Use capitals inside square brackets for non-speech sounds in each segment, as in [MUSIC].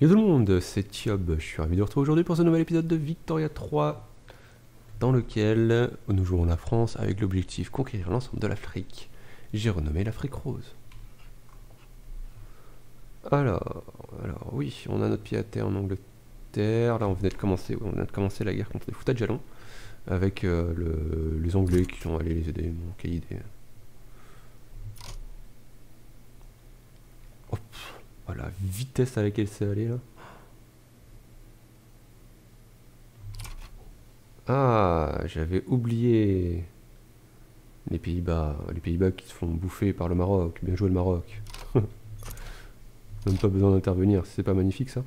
Yo tout le monde, c'est Tiob. Je suis ravi de vous retrouver aujourd'hui pour ce nouvel épisode de Victoria 3 dans lequel nous jouons la France avec l'objectif conquérir l'ensemble de l'Afrique. J'ai renommé l'Afrique rose. Alors, alors oui, on a notre pied à terre en Angleterre. Là, on venait de commencer, on vient de commencer la guerre contre les foutas de jalons avec euh, le- les Anglais qui sont allés les aider. Bon, quelle idée. Oh, pff, la vitesse à laquelle c'est allé là. Ah, j'avais oublié les Pays-Bas. Les Pays-Bas qui se font bouffer par le Maroc. Bien joué le Maroc. [LAUGHS] Même pas besoin d'intervenir. C'est pas magnifique ça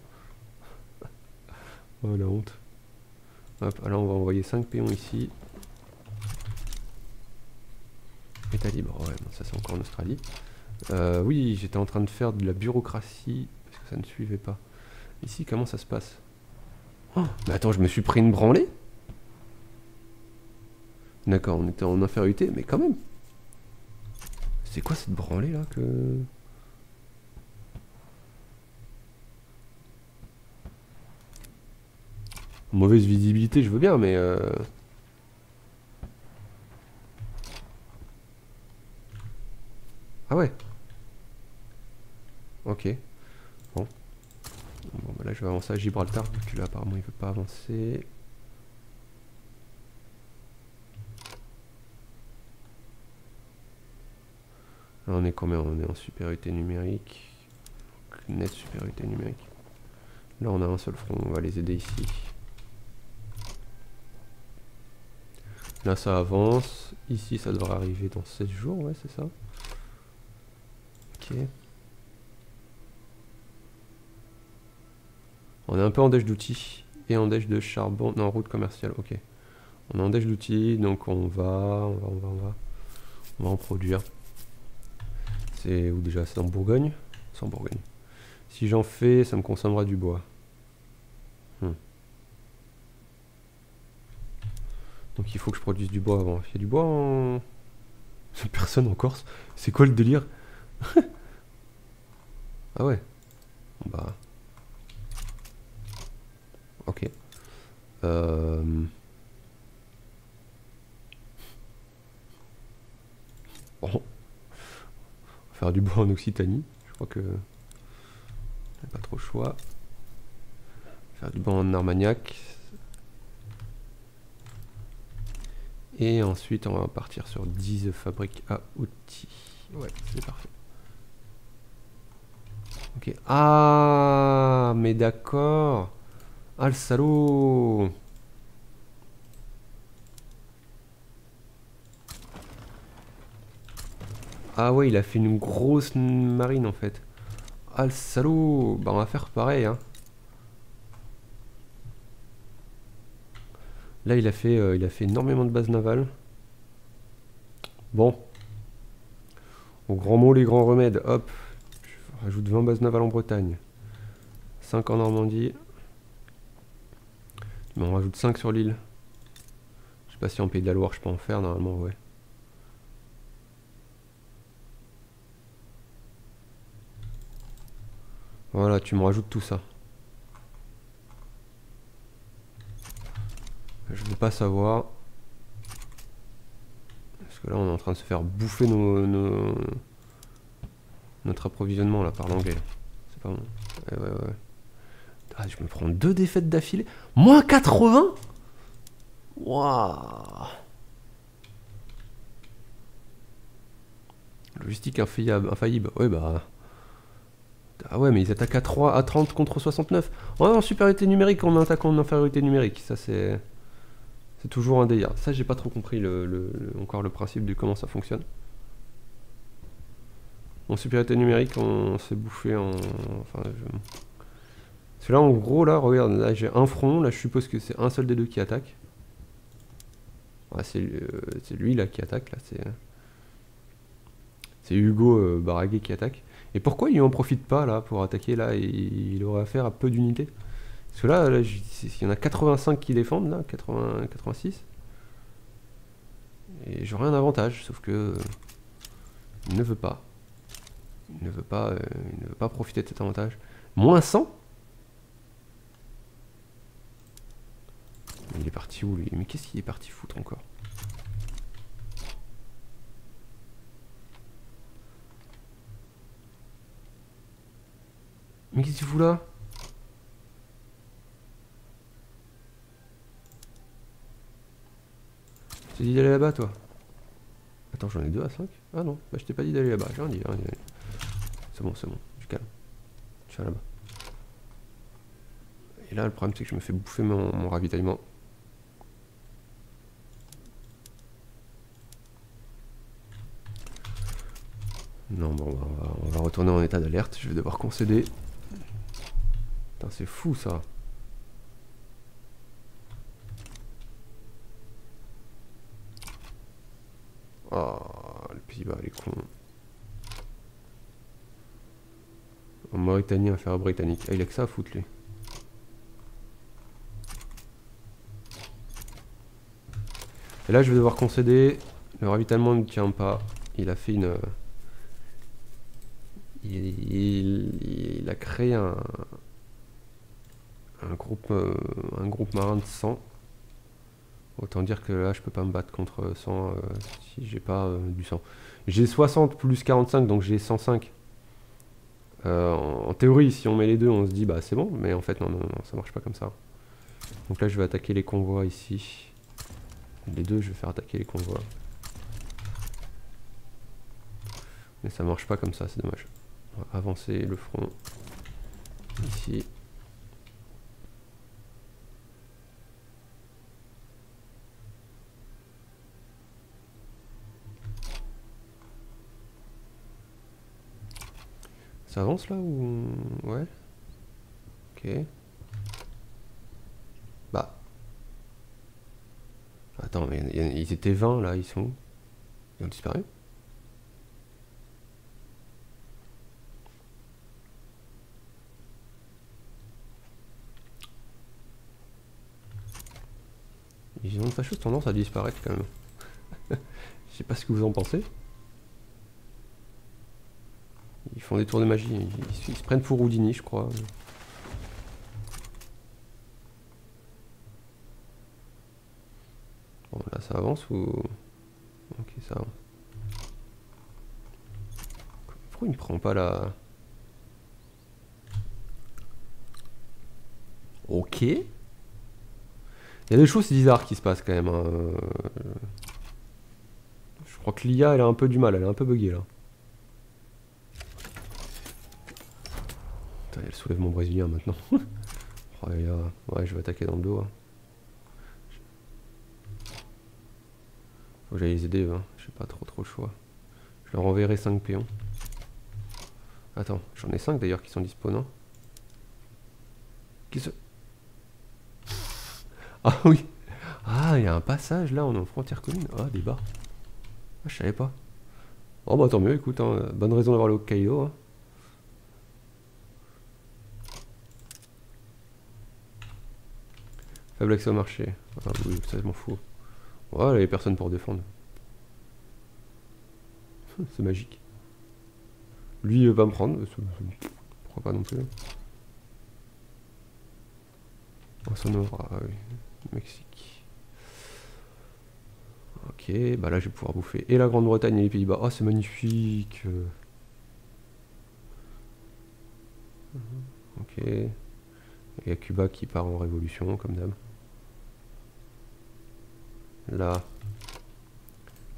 Oh la honte. Hop, là on va envoyer 5 péons ici. État libre, ouais, ça c'est encore en Australie. Euh, oui, j'étais en train de faire de la bureaucratie parce que ça ne suivait pas. Ici, comment ça se passe? Oh, Mais attends, je me suis pris une branlée? D'accord, on était en infériorité, mais quand même. C'est quoi cette branlée là que. Mauvaise visibilité, je veux bien, mais. euh, Ah ouais. Ok. Bon. Bon, bah là, je vais avancer à Gibraltar, vu que là, apparemment, il veut pas avancer. Là, on est combien On est en supériorité numérique. Nette supériorité numérique. Là, on a un seul front, on va les aider ici. Là, ça avance. Ici, ça devrait arriver dans 7 jours, ouais, c'est ça. Ok. On est un peu en dèche d'outils et en dèche de charbon. Non, route commerciale, ok. On est en dèche d'outils, donc on va, on va, on va, on va, on va en produire. C'est où déjà? C'est en Bourgogne? C'est en Bourgogne. Si j'en fais, ça me consommera du bois. Hmm. Donc il faut que je produise du bois avant. Il y a du bois en... [LAUGHS] Personne en Corse? C'est quoi le délire? [LAUGHS] Ah ouais. Bah... Ok. Euh... Bon. On va faire du bois en Occitanie. Je crois que... on pas trop le choix. Faire du bois en Armagnac. Et ensuite, on va partir sur 10 fabriques à outils. Ouais, c'est parfait. Ok. Ah, mais d'accord. Ah, le salaud. Ah ouais, il a fait une grosse marine en fait. Ah, le salaud. Bah, on va faire pareil, hein. Là, il a fait, euh, il a fait énormément de bases navales. Bon. Au grand mot, les grands remèdes. Hop. Je rajoute 20 bases navales en Bretagne. 5 en Normandie. Mais on rajoute 5 sur l'île. Je sais pas si en Pays de la Loire, je peux en faire. Normalement, ouais. Voilà, tu me rajoutes tout ça. Je veux pas savoir. Parce que là, on est en train de se faire bouffer notre approvisionnement là par l'anglais. C'est pas bon. Ouais, ouais, ouais. Ah, je me prends deux défaites d'affilée. Moins 80 Waouh Logistique infaillible. Ouais, bah. Ah ouais, mais ils attaquent à 3, à 30 contre 69. Ouais, en supériorité numérique, on attaque en infériorité numérique. Ça, c'est. C'est toujours un délire. Ça, j'ai pas trop compris le, encore le principe de comment ça fonctionne. En supériorité numérique, on s'est bouffé en. Parce que là, en gros, là, regarde, là, j'ai un front. Là, je suppose que c'est un seul des deux qui attaque. Euh, c'est lui, là, qui attaque. Là, c'est. C'est Hugo euh, qui attaque. Et pourquoi il en profite pas, là, pour attaquer, là et Il aurait affaire à peu d'unités? Parce que là, il y en a 85 qui défendent, là, 80, 86. Et j'aurais un avantage, sauf que. euh, Il ne veut pas. Il ne veut pas, euh, il ne veut pas profiter de cet avantage. Moins 100 est parti où lui? Mais qu'est-ce qu'il est parti foutre encore? Mais qu'est-ce qu'il fout là? Je t'ai dit d'aller là-bas toi? Attends j'en ai deux à 5 Ah non, bah je t'ai pas dit d'aller là-bas, j'ai rien dit. C'est bon, c'est bon, du calme. Tu vas là-bas. Et là le problème c'est que je me fais bouffer mon ravitaillement. Non, bon, on va, retourner en état d'alerte. Je vais devoir concéder. Putain, c'est fou ça. Oh, le Pays-Bas, les cons. En Mauritanie, fer britannique. Ah, il a que ça à foutre, lui. Et là, je vais devoir concéder. Le ravitaillement ne tient pas. Il a fait une il, a créé un, groupe, euh, un groupe marin de 100. Autant dire que là, je peux pas me battre contre 100 euh, si j'ai pas euh, du 100. J'ai 60 plus 45, donc j'ai 105. En, théorie, si on met les deux, on se dit bah c'est bon, mais en fait, non, non, non, ça marche pas comme ça. Donc là, je vais attaquer les convois ici. Les deux, je vais faire attaquer les convois. Mais ça marche pas comme ça, c'est dommage. On va avancer le front ici. Ça avance là ou... Ouais. Ok. Bah. Attends, mais ils étaient 20 là, ils sont où? Ils ont disparu? Ils ont une chose tendance à disparaître quand même. [LAUGHS] Je sais pas ce que vous en pensez. Ils font des tours de magie. Ils, se prennent pour Houdini, je crois. Bon, là, ça avance ou... Ok, ça avance. Pourquoi il ne prend pas la... Ok. Il y a des choses bizarres qui se passent quand même. Hein. Je crois que l'IA, elle a un peu du mal, elle est un peu buggée là. Putain, elle soulève mon brésilien maintenant. [LAUGHS] oh, ouais, je vais attaquer dans le dos. Hein. Faut que j'aille les aider, hein. j'ai pas trop trop le choix. Je leur enverrai 5 péons. Attends, j'en ai 5 d'ailleurs qui sont dispo, non? Qui se... Ah oui Ah, il y a un passage là, on est en frontière commune. Ah, des bars. Ah, je savais pas. Bon, bah tant mieux, écoute, hein, bonne raison d'avoir le Hokkaido. Hein. Faible au marché. Ah ça je m'en fous. Voilà, a personne pour défendre. [LAUGHS] C'est magique. Lui va me prendre. Pourquoi pas non plus. Oh, ça aura, ah oui. Mexique. Ok, bah là je vais pouvoir bouffer et la Grande-Bretagne et les Pays-Bas. Oh, c'est magnifique. Ok. Il y a Cuba qui part en révolution, comme d'hab. Là.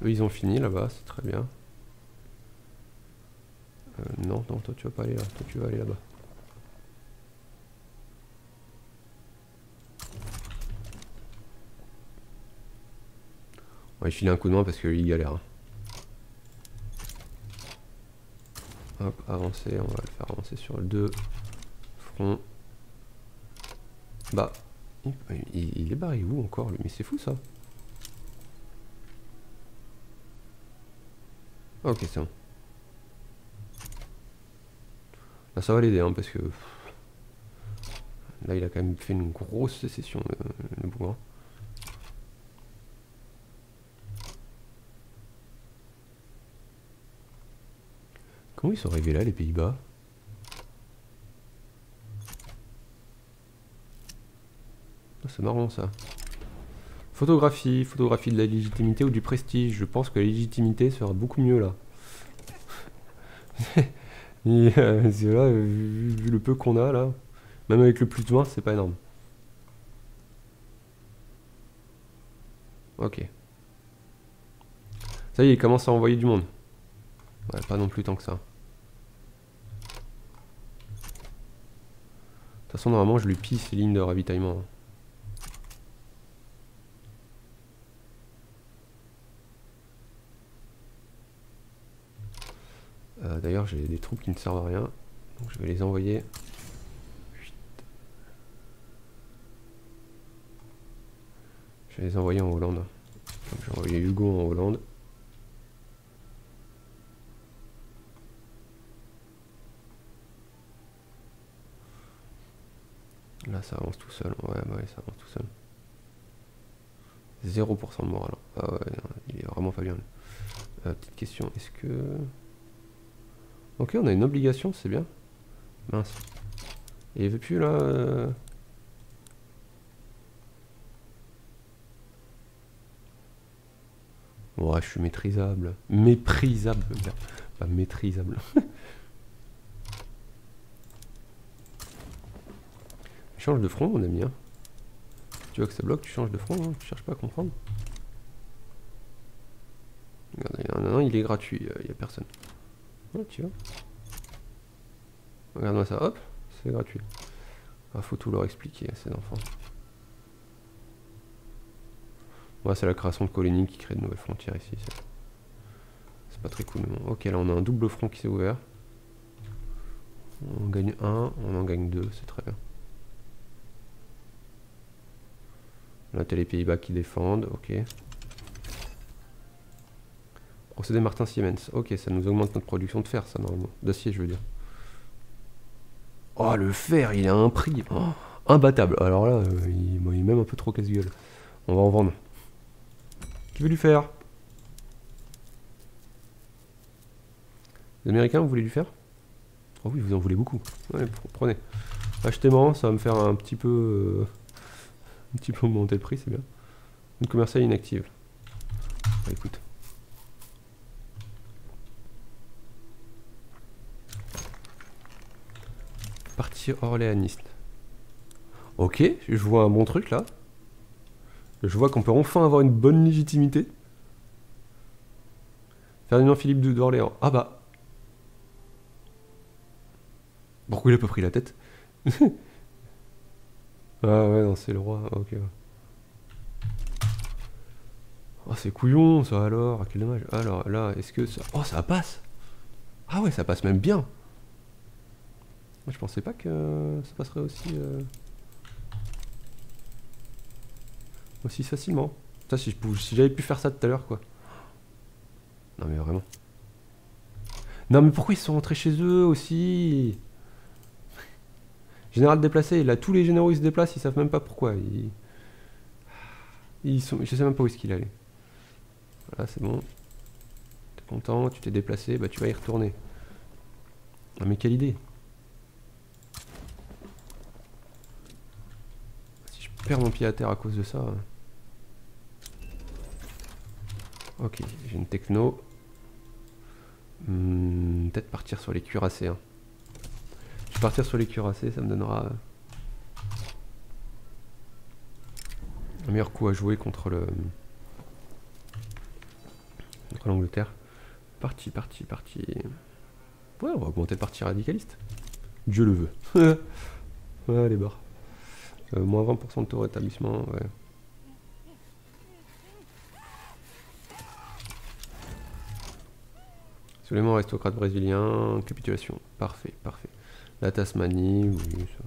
Eux, ils ont fini là-bas, c'est très bien. Euh, non, non, toi tu vas pas aller là, toi tu vas aller là-bas. On va un coup de main parce qu'il galère. Hein. Hop, avancer, on va le faire avancer sur le 2. Front. Bah, il, est barré où encore lui? Mais c'est fou ça. Ok, c'est bon. Là, ça va l'aider, hein, parce que... Là, il a quand même fait une grosse sécession, le, le. Comment ils sont arrivés là, les Pays-Bas? Ah, C'est marrant ça. Photographie, photographie de la légitimité ou du prestige. Je pense que la légitimité sera beaucoup mieux là. [LAUGHS] Euh, là, vu, vu le peu qu'on a là, même avec le plus de 20, c'est pas énorme. Ok. Ça y est, il commence à envoyer du monde. Ouais, pas non plus tant que ça. Toute façon, normalement, je lui pille ses lignes de ravitaillement. Euh, D'ailleurs, j'ai des troupes qui ne servent à rien. Donc je vais les envoyer. Je vais les envoyer en Hollande. Vais envoyer Hugo en Hollande. Là, ça avance tout seul. Ouais, bah ouais, ça avance tout seul. 0% de moral. Ah ouais, il est vraiment pas bien. Euh, petite question, est-ce que... Ok, on a une obligation, c'est bien. Mince. Et il veut plus là... euh, Ouais, je suis maîtrisable. Méprisable, merde. Pas maîtrisable. [LAUGHS] Change de front, mon ami. Hein. Tu vois que ça bloque, tu changes de front. Hein. Tu cherches pas à comprendre. Regarde, il est gratuit. Il n'y a personne. Tu vois. Regarde-moi ça. Hop, c'est gratuit. Il faut tout leur expliquer à ces enfants. Ouais, c'est la création de colonies qui crée de nouvelles frontières ici. C'est- pas très cool. Ok, là on a un double front qui s'est ouvert. On gagne un, on en gagne deux, c'est très bien. Là, t'as les Pays-Bas qui défendent, ok. Procédé Martin Siemens, ok, ça nous augmente notre production de fer, ça normalement. D'acier, je veux dire. Oh, le fer, il a un prix oh, imbattable. Alors là, euh, il, est même un peu trop casse-gueule. On va en vendre. Qui veut du fer? Les Américains, vous voulez du fer? Oh oui, vous en voulez beaucoup. Prenez. Achetez-moi, ça va me faire un petit peu... euh, un petit peu augmenter le prix, c'est bien. Une commerciale inactive. Bah, écoute. Parti orléaniste. Ok, je vois un bon truc là. Je vois qu'on peut enfin avoir une bonne légitimité. Ferdinand Philippe d'Orléans. Ah bah. Pourquoi il a pas pris la tête? [LAUGHS] Ah ouais, non, c'est le roi. Ok. ouais. Oh, c'est couillon ça alors. Ah, quel dommage. Alors là, est-ce que ça. Oh, ça passe Ah ouais, ça passe même bien Moi, je pensais pas que ça passerait aussi. euh, aussi facilement. Ça, si j'avais pu faire ça tout à l'heure, quoi. Non, mais vraiment. Non, mais pourquoi ils sont rentrés chez eux aussi? Général déplacé, là, tous les généraux ils se déplacent, ils savent même pas pourquoi. Je sais même pas où est-ce qu'il allait. Voilà, c'est bon. T'es content, tu t'es déplacé, bah tu vas y retourner. Ah, mais quelle idée Si je perds mon pied à terre à cause de ça. Ok, j'ai une techno. Hmm, Peut-être partir sur les cuirassés. hein. Je vais partir sur les cuirassés, ça me donnera euh, un meilleur coup à jouer contre le contre l'Angleterre. Parti, parti, parti. Ouais, on va augmenter le parti radicaliste. Dieu le veut. [LAUGHS] ouais, les barres. Euh, moins 20% de taux rétablissement, ouais. Aristocrate brésilien, capitulation. Parfait, parfait. La Tasmanie, oui, ça.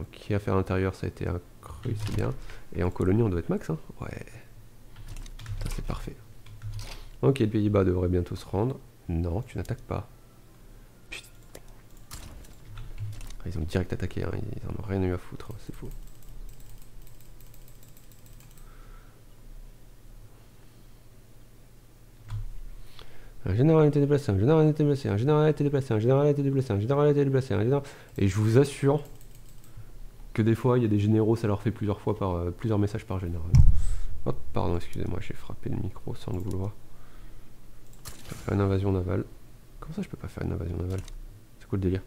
Ok, affaires intérieures, ça a été accru, c'est bien. Et en colonie, on doit être max, hein Ouais. Ça, c'est parfait. Ok, les Pays-Bas devraient bientôt se rendre. Non, tu n'attaques pas. Putain. Ils ont direct attaqué, hein. ils en ont rien eu à foutre, hein, c'est fou. Un général a été déplacé, un général a été déplacé, un général a été déplacé, un général a été déplacé, un général a été déplacé, un général... Et je vous assure que des fois, il y a des généraux, ça leur fait plusieurs fois par euh, plusieurs messages par général. Hop, pardon, excusez-moi, j'ai frappé le micro sans le vouloir. Je peux faire une invasion navale. Comment ça, je peux pas faire une invasion navale? C'est quoi le délire?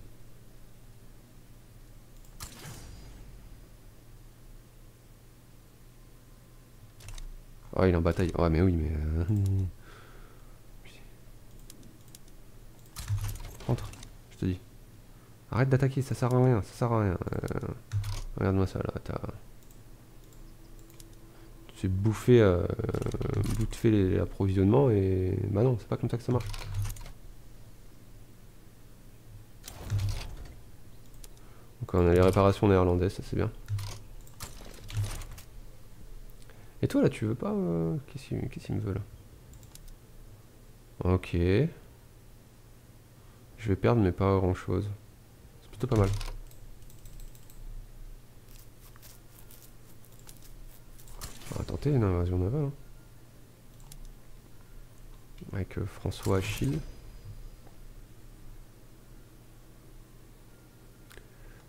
Oh, il est en bataille. Ouais, mais oui, mais... Euh, [LAUGHS] Rentre, je te dis. Arrête d'attaquer, ça sert à rien, ça sert à rien. Euh, regarde-moi ça, là, t'as... Tu bouffé, euh, l'approvisionnement et... Bah non, c'est pas comme ça que ça marche. Donc on a les réparations néerlandaises, ça c'est bien. Et toi là, tu veux pas euh, Qu'est-ce qu'il me veut là? Ok. Je vais perdre, mais pas grand chose. C'est plutôt pas mal. On va tenter une invasion navale. Hein. Avec euh, François Achille.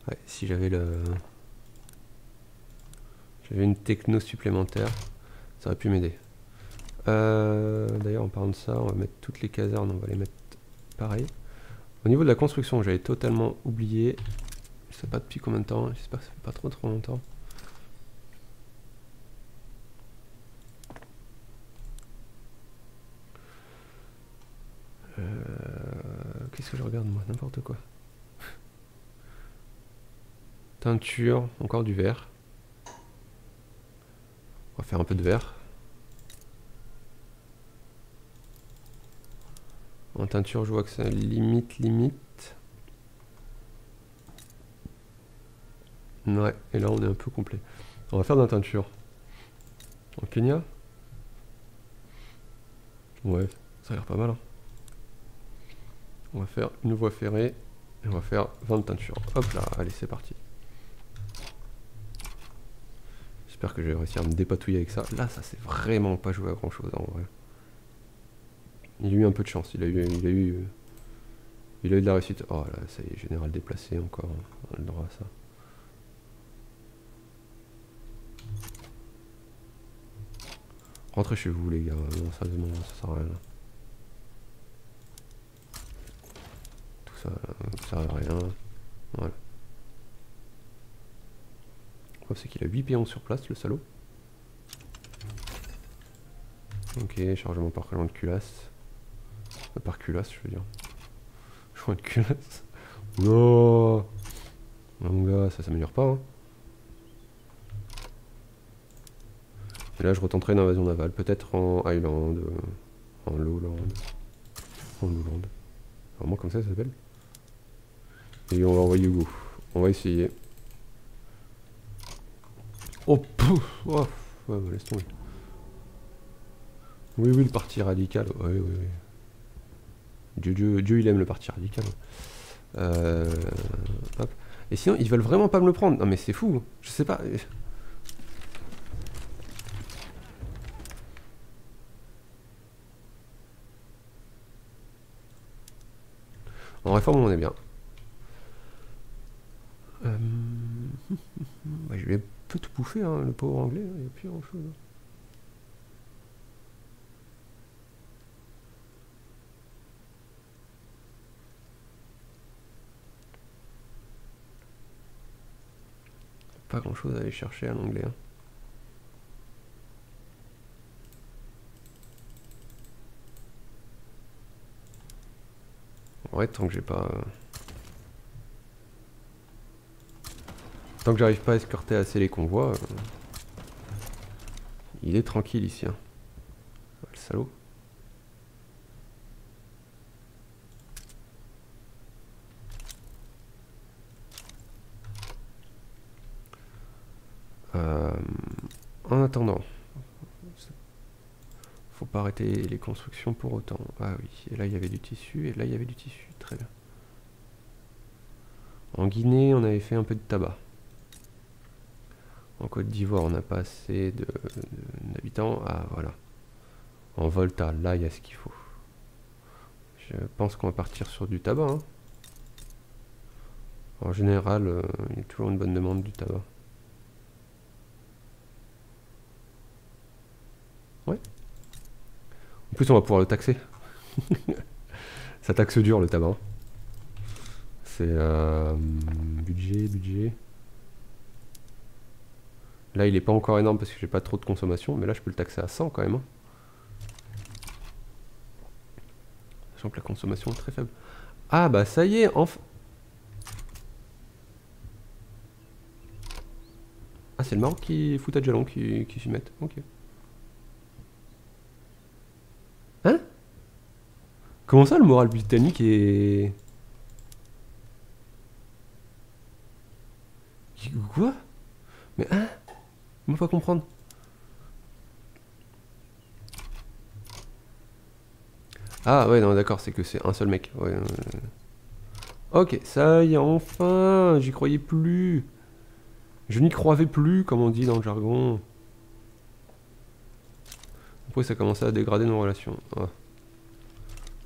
Ouais, si j'avais le... J'avais une techno supplémentaire. Ça aurait pu m'aider. Euh, d'ailleurs, en parlant de ça, on va mettre toutes les casernes, on va les mettre pareil. Au niveau de la construction, j'avais totalement oublié. Je sais pas depuis combien de temps, j'espère que ça fait pas trop trop longtemps. Euh, qu'est-ce que je regarde moi? N'importe quoi. Teinture, encore du vert. On va faire un peu de vert. En teinture, je vois que ça limite, limite. Ouais, et là on est un peu complet. On va faire de la teinture. En Kenya? Ouais, ça a l'air pas mal. Hein. On va faire une voie ferrée et on va faire 20 teintures. Hop là, allez c'est parti. J'espère que je vais réussir à me dépatouiller avec ça. Là, ça s'est vraiment pas joué à grand chose en vrai. Il a eu un peu de chance. Il a eu, il a eu, il a eu de la réussite. Oh là, ça y est, général déplacé encore. On a le droit à ça. Rentrez chez vous les gars, non sérieusement ça sert à rien Tout ça, ça sert à rien. Voilà c'est qu'il a 8 péons sur place, le salaud. Ok, chargement par de culasse. Euh, par culasse, je veux dire. Je de culasse. [LAUGHS] Non Mon gars, ça s'améliore pas. Hein. Et là, je retenterai une invasion navale. Peut-être en Highland, euh, en Lowland. En Lowland. Vraiment comme ça, ça s'appelle. Et on va envoyer Hugo. On va essayer. Oh, pouf oh, ouais, laisse tomber. Oui, oui, le parti radical. Oui, oui, oui. Dieu, il aime le parti radical. Euh. Et sinon, ils veulent vraiment pas me le prendre. Non, mais c'est fou. Je sais pas. En réforme, on est bien. Euh... [LAUGHS] je vais peut tout bouffer, hein, le pauvre anglais, il n'y a plus grand chose. Pas grand chose à aller chercher à l'anglais. Hein. Ouais, tant que j'ai pas... Euh, Tant que j'arrive pas à escorter assez les convois, euh, il est tranquille ici. Hein. Le salaud. Attendant, faut pas arrêter les constructions pour autant. Ah oui, et là il y avait du tissu, et là il y avait du tissu, très bien. En Guinée, on avait fait un peu de tabac. En Côte d'Ivoire, on n'a pas assez d'habitants. ah, voilà. En Volta, là, il y a ce qu'il faut. Je pense qu'on va partir sur du tabac. hein. En général, euh, il y a toujours une bonne demande du tabac. Ouais. En plus, on va pouvoir le taxer. [LAUGHS] Ça taxe dur le tabac. C'est euh, budget, budget. Là, il est pas encore énorme parce que j'ai pas trop de consommation, mais là, je peux le taxer à 100 quand même. hein. Sachant que la consommation est très faible. Ah bah ça y est, enfin. Ah, c'est le Maroc qui fout à Jalon qui, qui s'y mettent. Ok. Comment ça, le moral britannique est. Quoi Mais hein On va pas comprendre. Ah ouais, non, d'accord, c'est que c'est un seul mec. Euh, Ok, ça y est, enfin J'y croyais plus Je n'y croyais plus, comme on dit dans le jargon. Après, ça commençait à dégrader nos relations. Ah.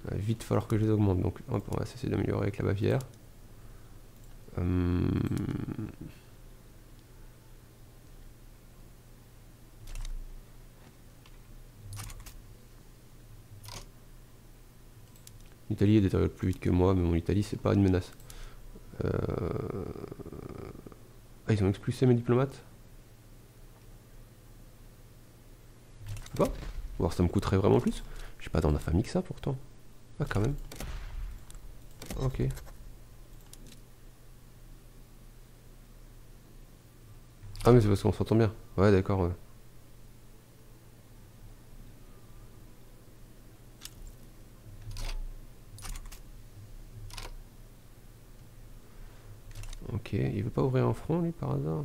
Va vite falloir que je les augmente. Donc, hop, on va essayer d'améliorer avec la Bavière. Hum. L'Italie est détériorée plus vite que moi, mais bon, l'Italie, c'est pas une menace. Euh... Ah, ils ont expulsé mes diplomates? Je peux pas ça me coûterait vraiment plus suis pas dans la famille que ça, pourtant. Ah, quand même. Ok. Ah, mais c'est parce qu'on s'entend bien. Ouais, d'accord. Ok, il veut pas ouvrir un front, lui, par hasard?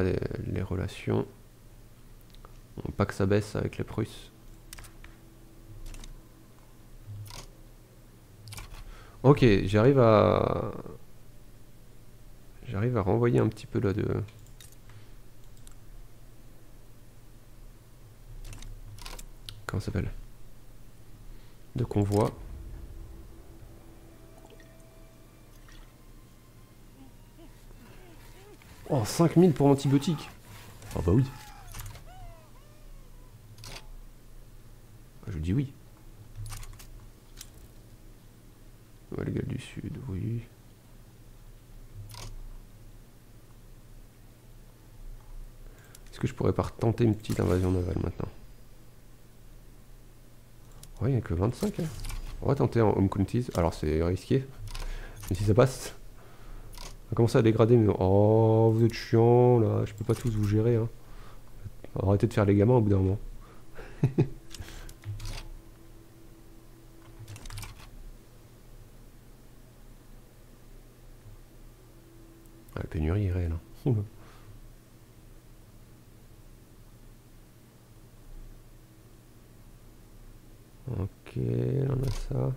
Les, relations. Pas que ça baisse avec les Prusses. Ok, j'arrive à... J'arrive à renvoyer un petit peu là de... Comment ça s'appelle? De convoi. Oh, 5000 pour antibiotiques Ah bah oui. Je dis oui. Ouais, les gars du sud, oui. Est-ce que je pourrais pas tenter une petite invasion navale maintenant? Ouais, il n'y que 25. hein. On va tenter en home counties. Alors c'est risqué. Mais si ça passe, on va commencer à dégrader. Mais oh, vous êtes chiant là. Je peux pas tous vous gérer. Hein. Arrêtez de faire les gamins au bout d'un moment. Ah, [LAUGHS] la pénurie est réelle. hein. [LAUGHS] Ok, on a ça.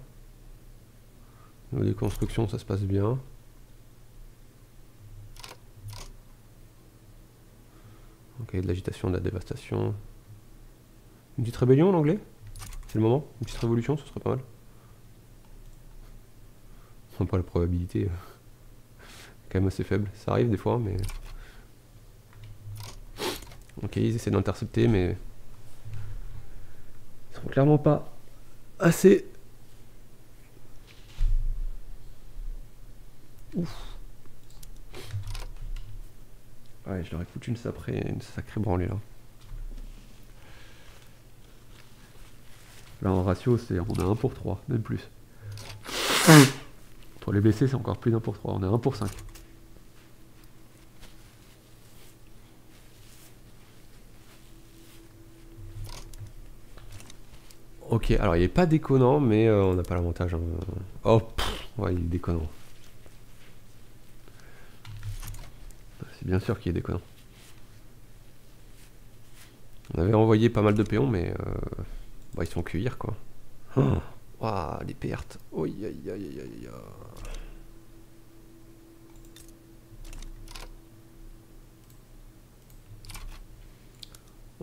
Au niveau des constructions, ça se passe bien. Ok, de l'agitation, de la dévastation. Une petite rébellion en anglais? C'est le moment? Une petite révolution, ce serait pas mal. Enfin, pas la probabilité. [LAUGHS] quand même assez faible. Ça arrive des fois, mais. Ok, ils essaient d'intercepter, mais. Ils sont clairement pas assez. Ouf. Ouais, je leur ai foutu une sacrée, une sacrée branlée là. Là en ratio, c'est on a 1 pour 3, même plus. Pour les blessés, c'est encore plus d'un pour 3, on est 1 pour 5. Ok, alors il est pas déconnant, mais euh, on n'a pas l'avantage. hein. Oh, ouais, il est déconnant. Bien sûr qu'il est déconnant. On avait envoyé pas mal de péons, mais euh, bah, ils sont cueillir quoi. Oh, ouah, les pertes. Aïe.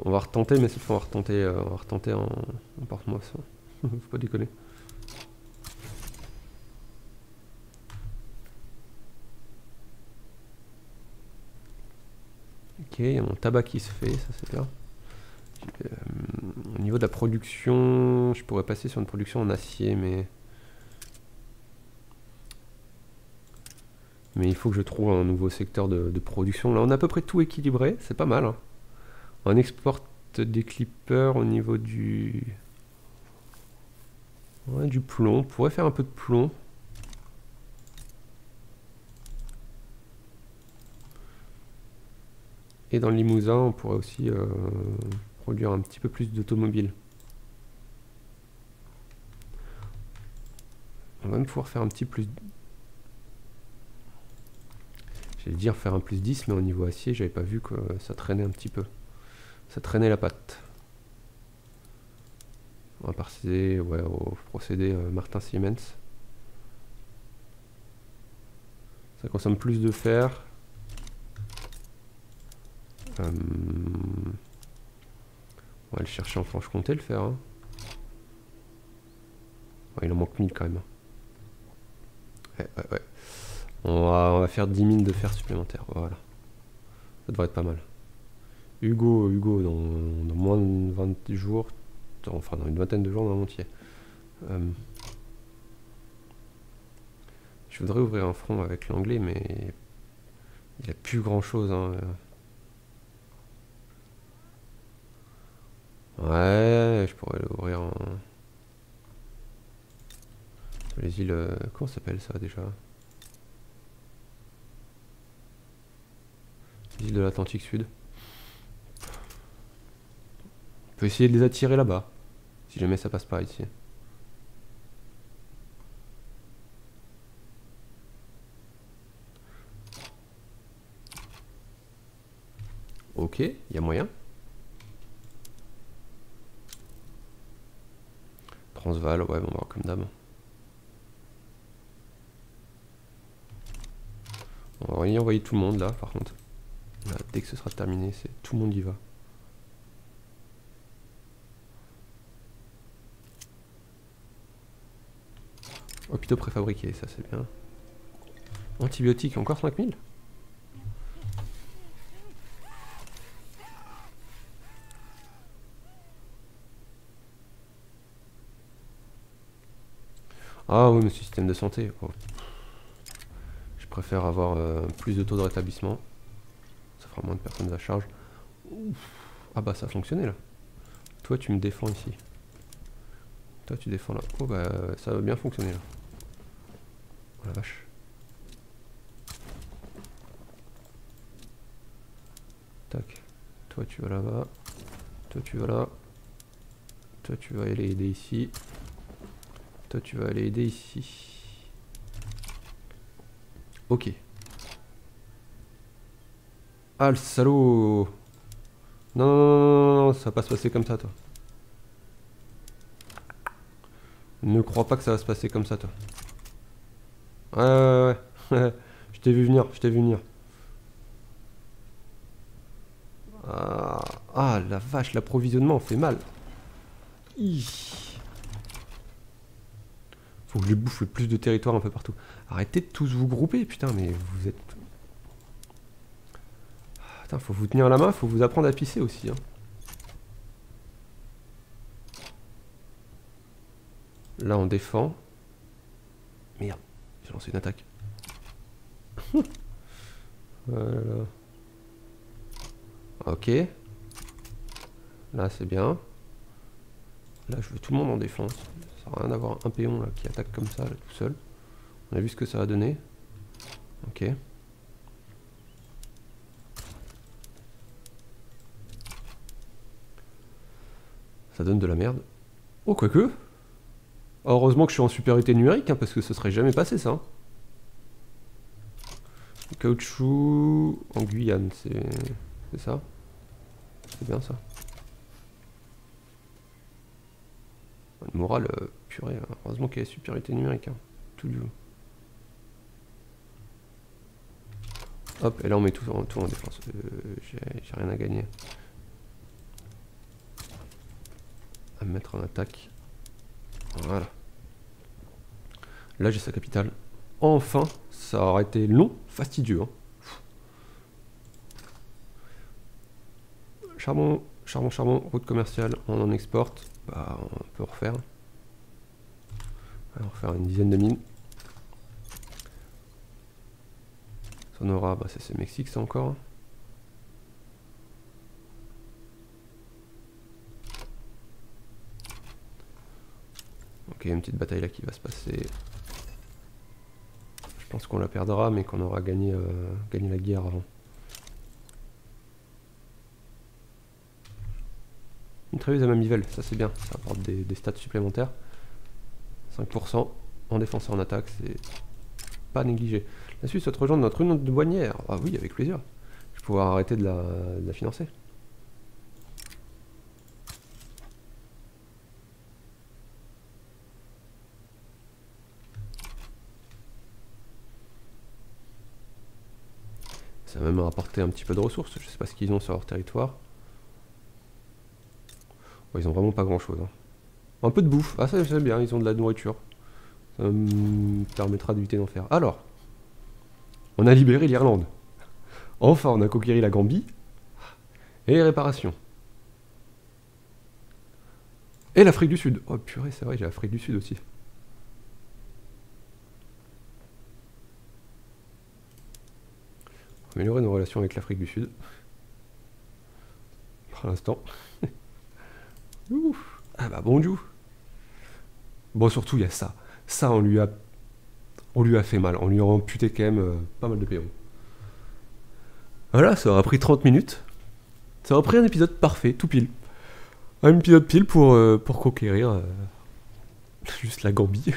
On va retenter, mais cette fois on va retenter, euh, on va retenter en, en porte-moisson. [LAUGHS] Faut pas déconner. Ok, il mon tabac qui se fait, ça c'est bien. Euh, au niveau de la production, je pourrais passer sur une production en acier, mais... Mais il faut que je trouve un nouveau secteur de, production. Là, on a à peu près tout équilibré, c'est pas mal. Hein. On exporte des clippers au niveau du... Du plomb. On pourrait faire un peu de plomb. Et dans le Limousin, on pourrait aussi euh, produire un petit peu plus d'automobiles. On va même pouvoir faire un petit plus... J'allais dire faire un plus 10, mais au niveau acier, j'avais pas vu que ça traînait un petit peu. Ça traînait la patte. On va passer ouais, au procédé euh, Martin Siemens. Ça consomme plus de fer. Euh, on va le chercher en Franche-Comté, le faire. Hein. il en manque 1000 quand même. On va faire 10 mines de fer supplémentaires. Voilà. Ça devrait être pas mal. Hugo, Hugo, dans, moins de 20 jours, enfin dans une vingtaine de jours dans entier. Euh, je voudrais ouvrir un front avec l'anglais, mais il n'y a plus grand chose. Hein. Ouais, je pourrais l'ouvrir en... Les îles... Euh, comment s'appelle ça déjà? Les îles de l'Atlantique Sud. On peut essayer de les attirer là-bas. Si jamais ça passe pas ici. Ok, il y a moyen. Transval, ouais, bon, va comme d'hab. On va y envoyer tout le monde là, par contre. dès que ce sera terminé, c'est tout le monde y va. Hôpitaux préfabriqués, ça c'est bien. Antibiotiques, encore 5000 Ah oui, mais système de santé. Oh. Je préfère avoir euh, plus de taux de rétablissement. Ça fera moins de personnes à charge. Ah bah ça a fonctionné là. Toi tu me défends ici. Toi tu défends là. Oh bah ça va bien fonctionner là. Oh la vache. Tac. Toi tu vas là-bas. Toi tu vas là. Toi tu vas aller aider ici. Toi, tu vas aller aider ici. Ok. Ah, le salaud Non, ça va pas se passer comme ça, toi. Ne crois pas que ça va se passer comme ça, toi. Ouais, ouais, ouais. [LAUGHS] je t'ai vu venir, je t'ai vu venir. Ah, ah la vache, l'approvisionnement fait mal. Faut que je bouffe le plus de territoire un peu partout. Arrêtez de tous vous grouper, putain, mais vous êtes... Putain, faut vous tenir la main, faut vous apprendre à pisser aussi. Hein. Là, on défend. Merde, j'ai lancé une attaque. [LAUGHS] voilà. Ok. Là, c'est bien. Là, je veux tout le monde en défense. Ça n'a rien d'avoir un péon là, qui attaque comme ça, tout seul. On a vu ce que ça a donné. Ok. Ça donne de la merde. Oh, quoique. Heureusement que je suis en supériorité numérique, hein, parce que ce serait jamais passé ça. Hein. En Guyane, c'est ça? C'est bien ça. Le moral, euh, purée, hein. heureusement qu'il y a supériorité numérique. Hein. Tout du Hop, et là on met tout en, défense. Euh, j'ai rien à gagner. mettre en attaque. Voilà. Là, j'ai sa capitale. Enfin, ça aurait été long, fastidieux. Hein. Charbon, charbon, charbon, route commerciale, on en exporte. Bah, on peut refaire. On va refaire une dizaine de mines. Sonora, bah c'est Mexique ça encore. Ok, une petite bataille là qui va se passer. Je pense qu'on la perdra, mais qu'on aura gagné, euh, gagné la guerre avant. Une trévise à Mamivelle, ça c'est bien, ça apporte des, stats supplémentaires. 5% en défense et en attaque, c'est pas négligé. La Suisse souhaite rejoindre notre union de douanière. Ah oui, avec plaisir. Je vais pouvoir arrêter de la financer. Ça va même rapporter un petit peu de ressources. Je sais pas ce qu'ils ont sur leur territoire. Ils ont vraiment pas grand chose. Hein. Un peu de bouffe. Ah ça c'est bien, ils ont de la nourriture. Ça me permettra d'éviter d'en faire. Alors, on a libéré l'Irlande. Enfin, on a conquéri la Gambie. Et les réparations. Et l'Afrique du Sud. Oh purée, c'est vrai, j'ai l'Afrique du Sud aussi. améliorer nos relations avec l'Afrique du Sud. Pour l'instant. [LAUGHS] ah bah bonjour. Bon surtout il y a ça. Ça on lui a on lui a fait mal. On lui a amputé quand même euh, pas mal de PO. Voilà, ça aura pris 30 minutes. Ça aura pris un épisode parfait, tout pile. Un épisode pile pour, euh, pour conquérir euh, [LAUGHS] juste la Gambie.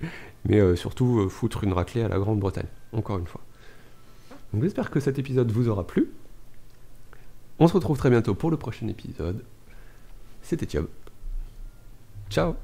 [LAUGHS] Mais surtout foutre une raclée à la Grande-Bretagne, encore une fois. Donc j'espère que cet épisode vous aura plu. On se retrouve très bientôt pour le prochain épisode. C'était Thiob. Ciao